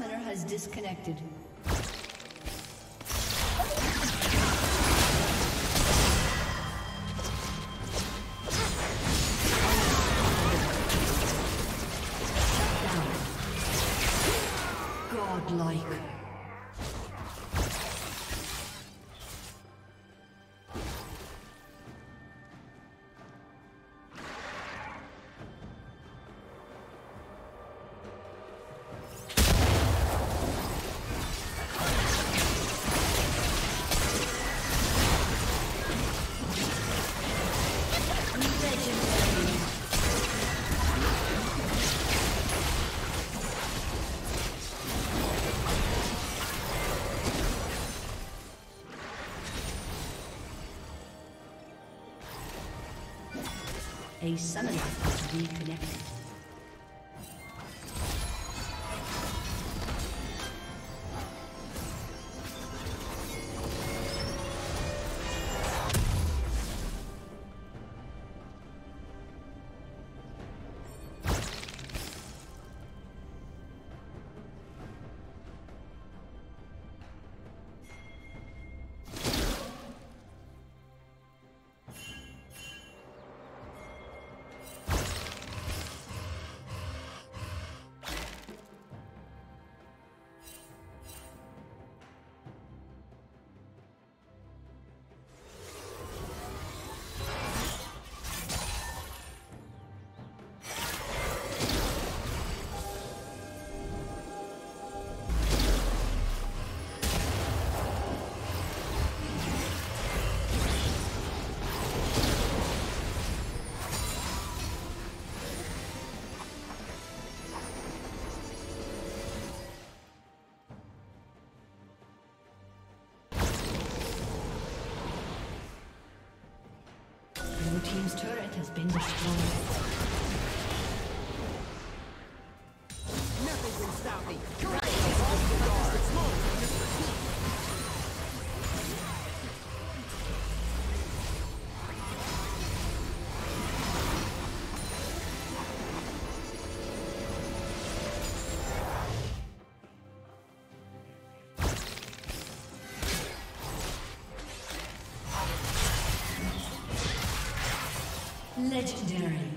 summoner has disconnected. Godlike. A summoner has reconnected. Legendary.